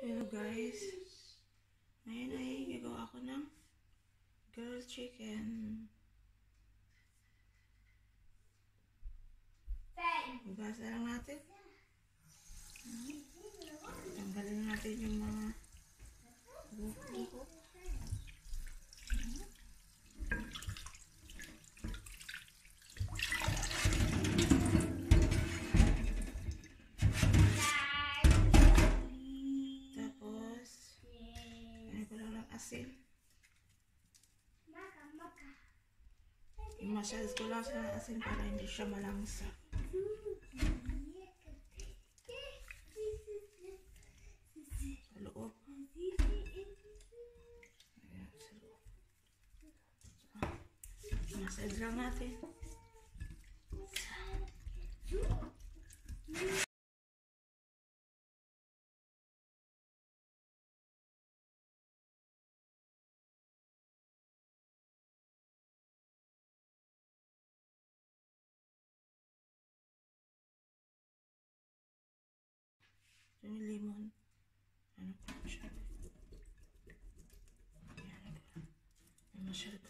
Hello guys. Ngayon ay gagawa ako ng girl chicken. Ibasa lang natin. Tanggalin natin yung mga fácil. Mashazikula asina pale shamba la Musa. Masazira natin. عصير الليمون أنا كل شيء يعني أنا شربت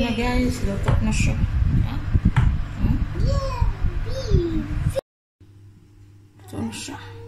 na guys, luto na siya. Ito na siya.